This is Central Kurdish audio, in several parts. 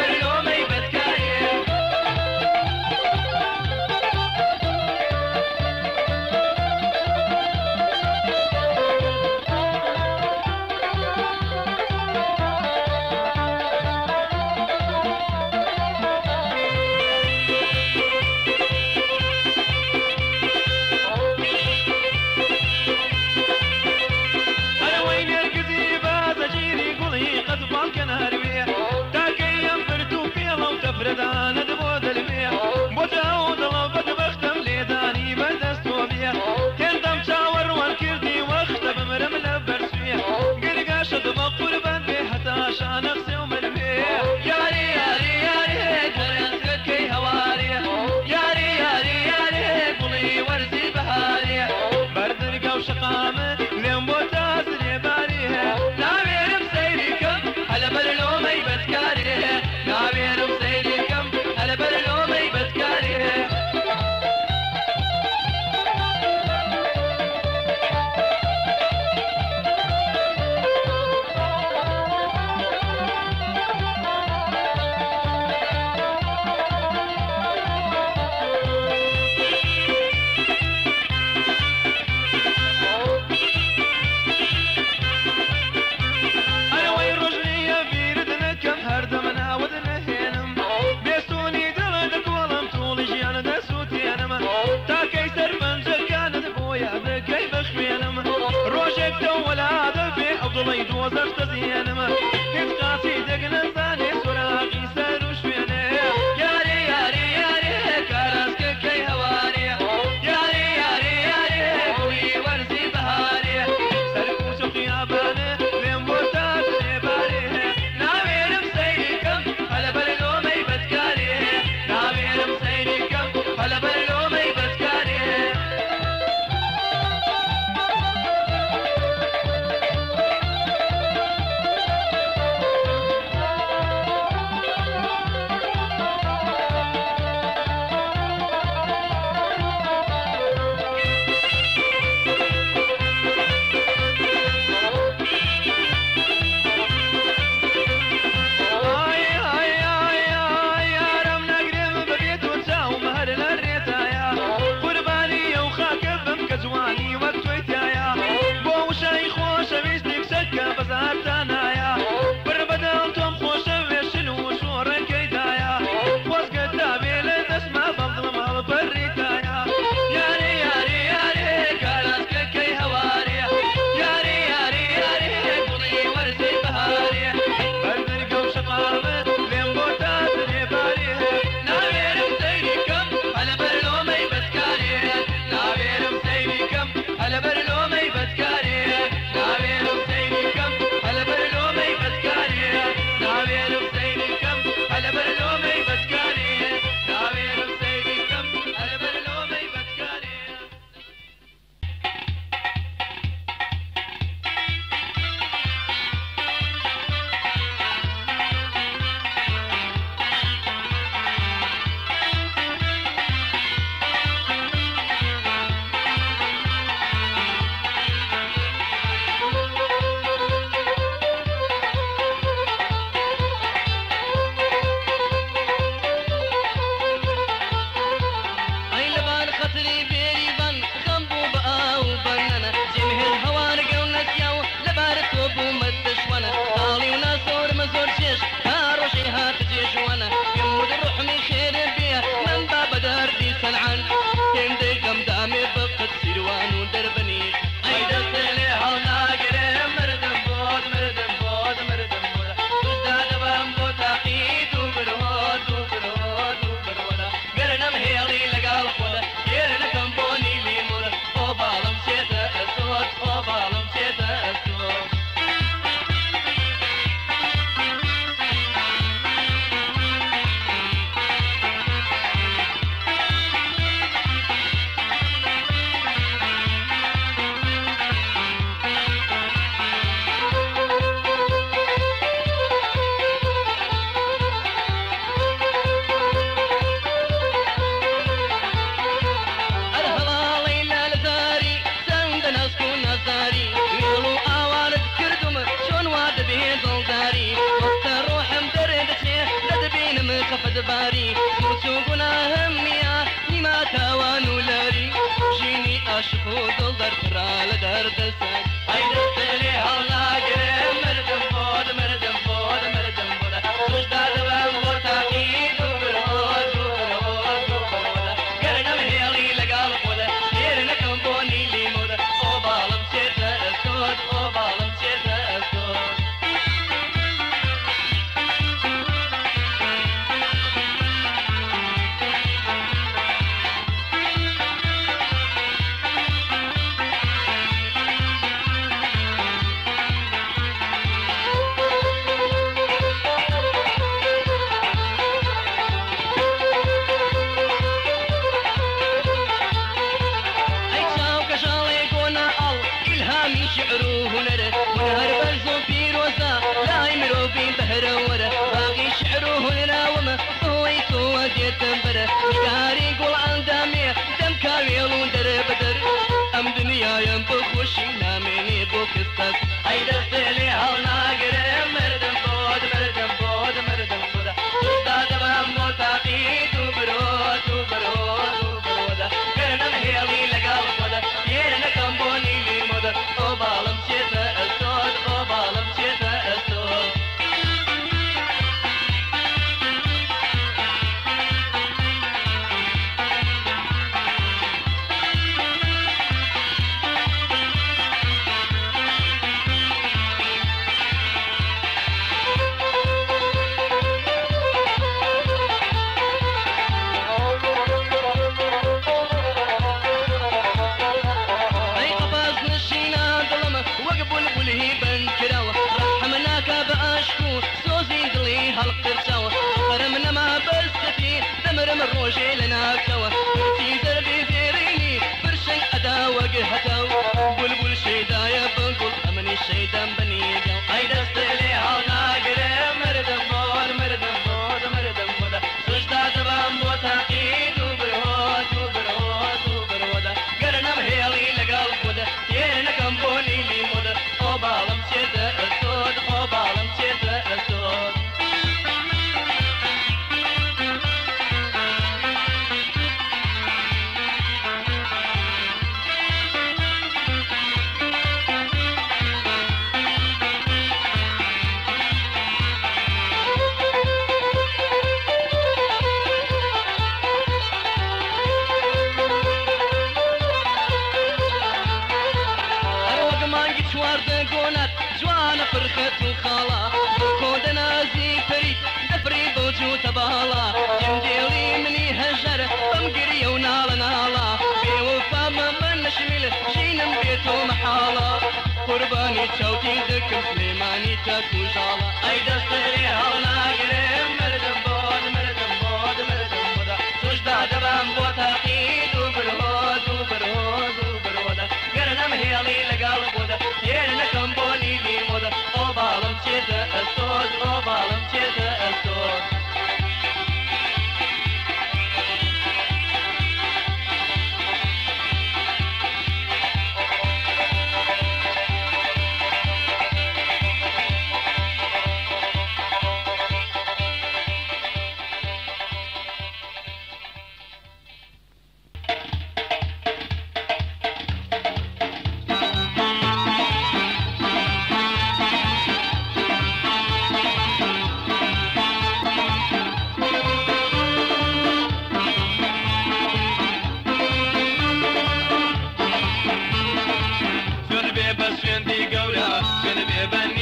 Rebellion. Seven.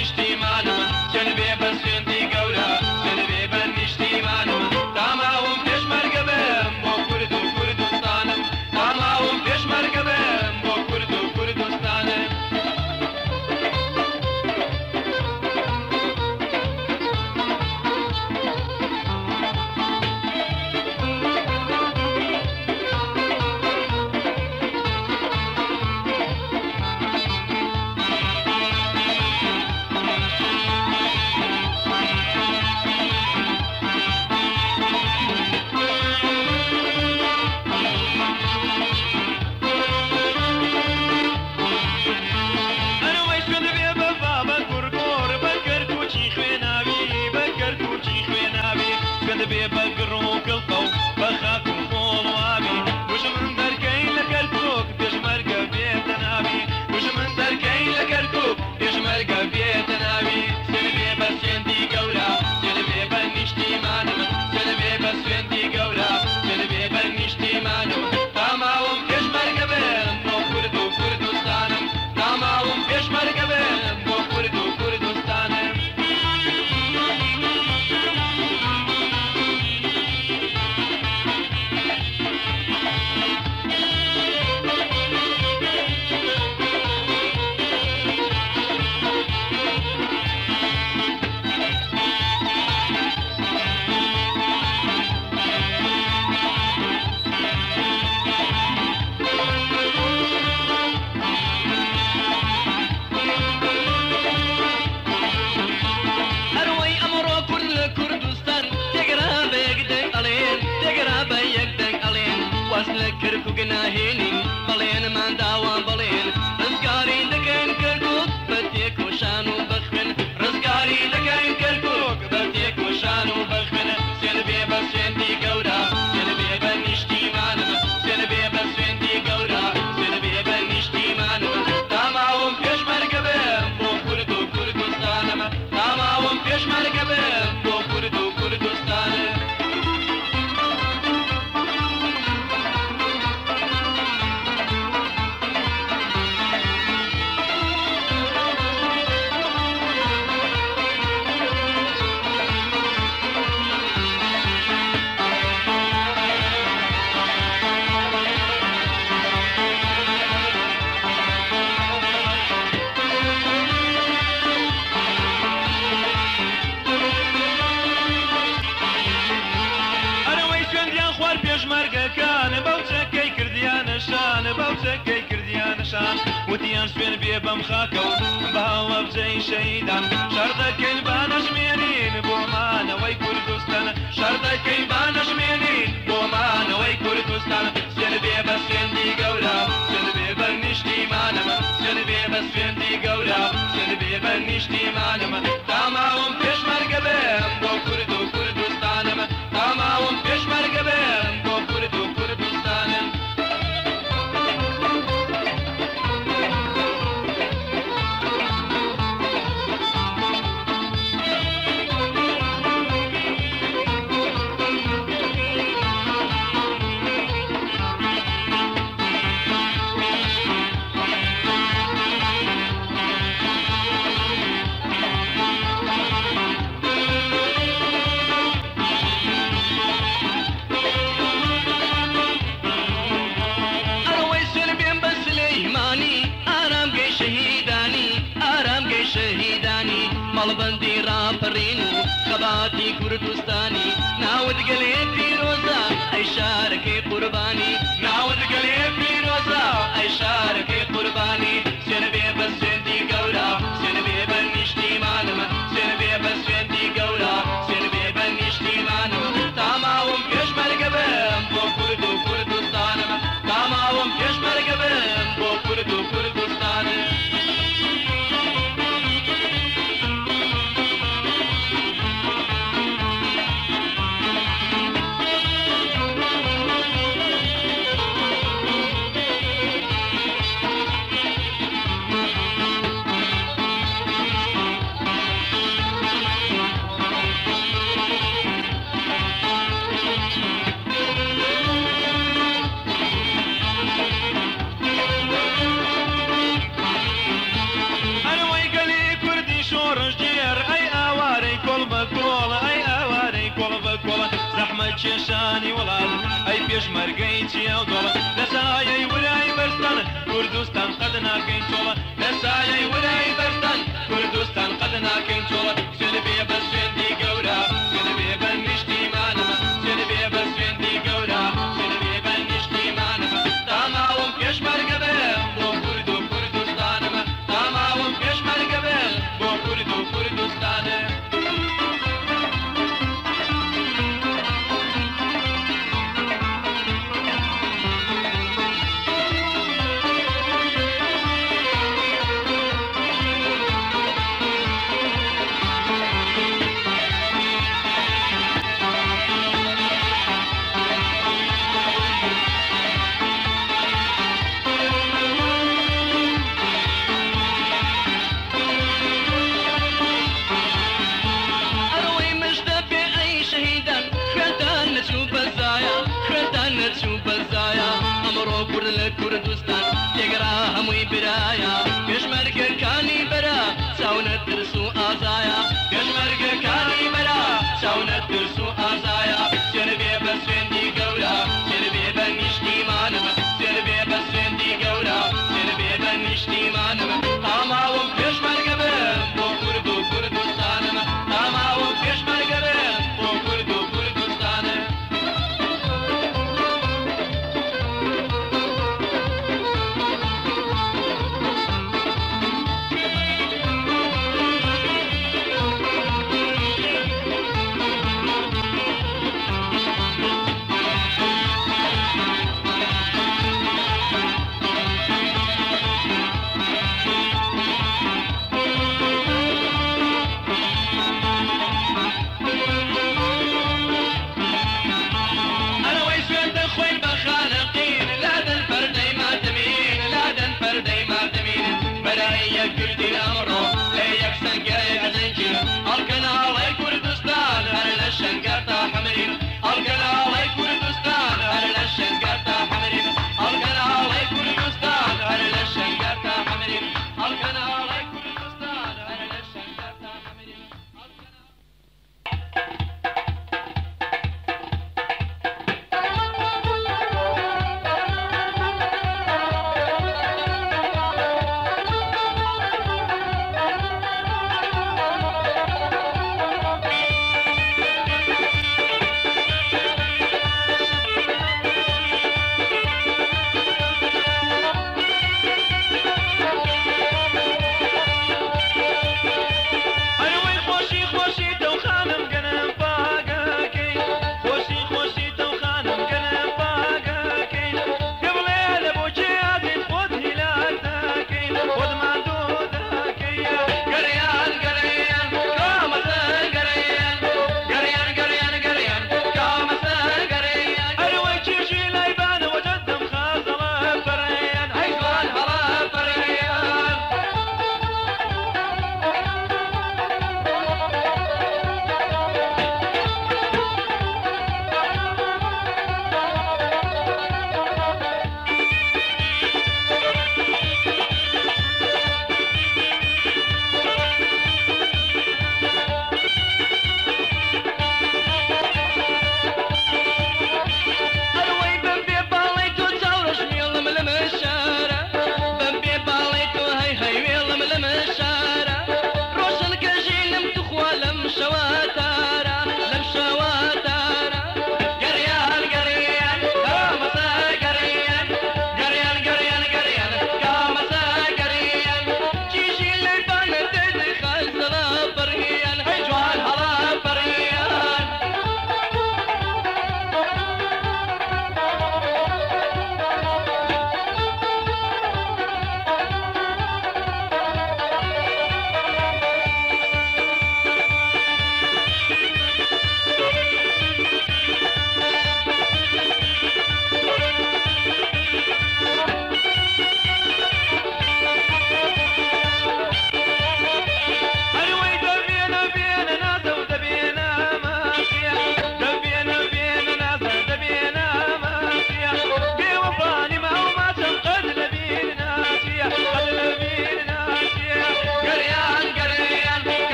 وتیان سوێن بێ بەم خاکەوت بەهاوە بجەی شەیدان شەردەکەین بانەژمێنین بۆمانەوەی کوردستان شەردەکەی بانەژمێنین بۆمانەوەی کوردستان سێن بێ بە سوێندی گەورە سێن بێ بە نیشتیمانەمە سێن بێ بە سوێندی گەورە سێن بێ بە نیشتیمانەمە تاماوم پێ زەحمە کێشانی وڵات ئەی پێشمەرگەی چیا و دۆڵە لە سایەی ورای بەرستان کوردستان قەد ناکەین چۆڵە لە سایەی ورای بەرستان کوردستان قەد ناکەین چۆڵە سێ بێ بەسێ steam on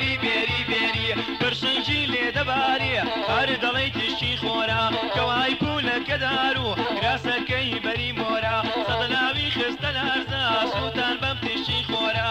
بێری بێری بێری پرسنجی لێ دەبارێ هەر دەڵی تشتی خۆرا کەوای پولەکەدار و گراسەکەی بەری مۆرا سەدەناوی خستە لارزە سووتان بەم تشتی خۆرا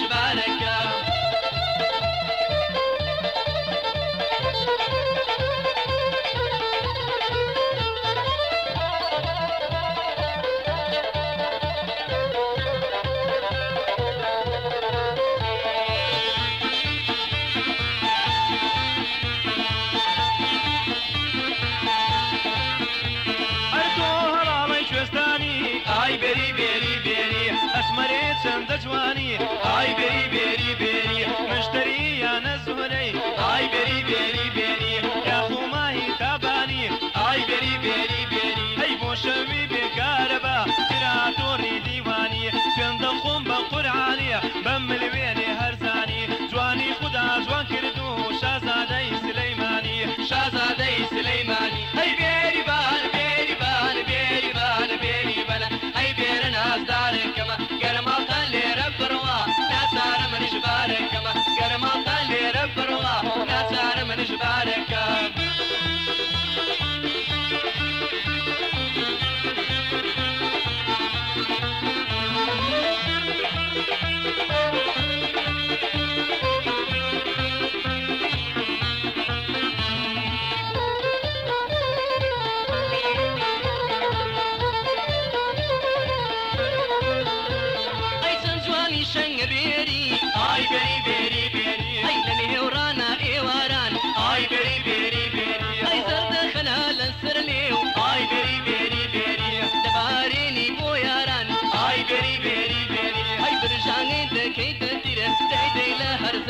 Buddha.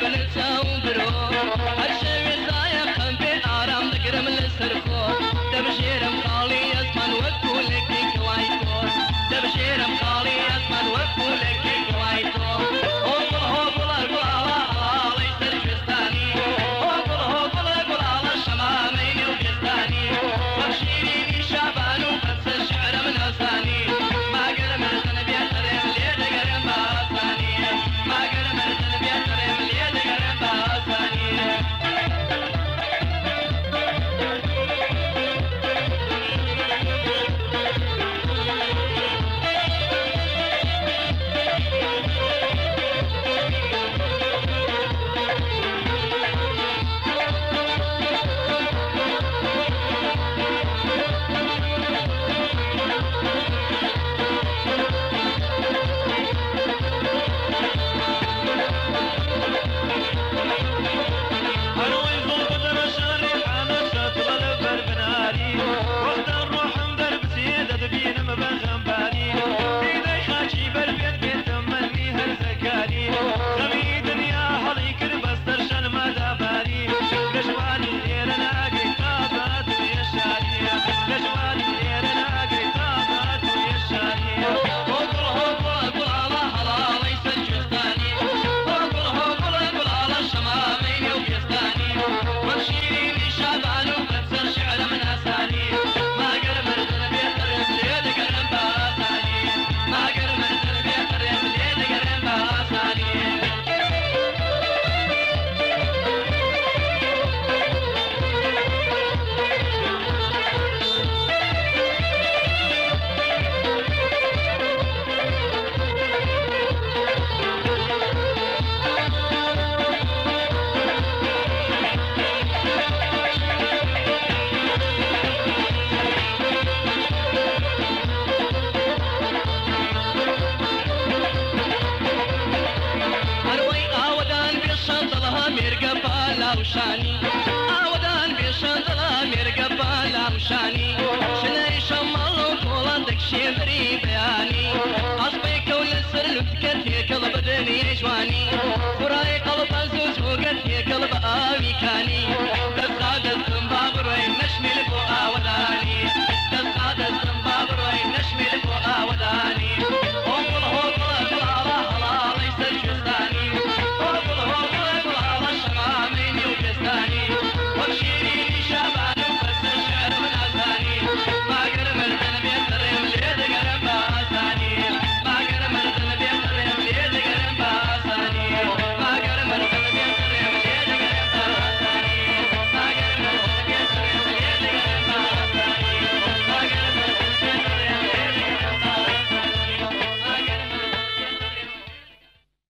the bullet sound below.